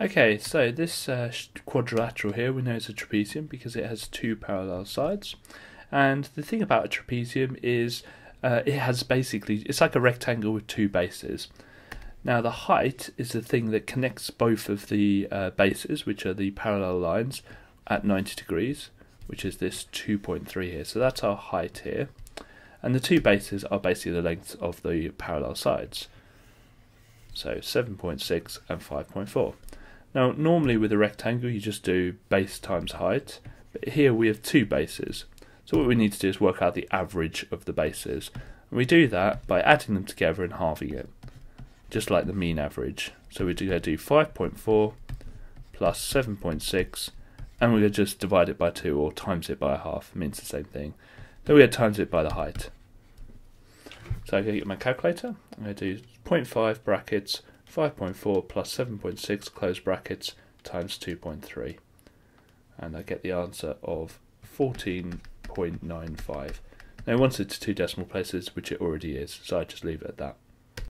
Okay, so this uh, quadrilateral here we know it's a trapezium because it has two parallel sides. And the thing about a trapezium is uh, it has basically, it's like a rectangle with two bases. Now the height is the thing that connects both of the uh, bases, which are the parallel lines, at 90 degrees, which is this 2.3 here. So that's our height here. And the two bases are basically the lengths of the parallel sides. So 7.6 and 5.4. Now, normally with a rectangle, you just do base times height, but here we have two bases. So what we need to do is work out the average of the bases. And we do that by adding them together and halving it, just like the mean average. So we're going to do 5.4 plus 7.6, and we're going to just divide it by 2 or times it by a half, it means the same thing. Then we're going to times it by the height. So I'm going to get my calculator, I'm going to do 0.5 brackets 5.4 plus 7.6 close brackets times 2.3 and I get the answer of 14.95. Now once it's two decimal places which it already is so I just leave it at that.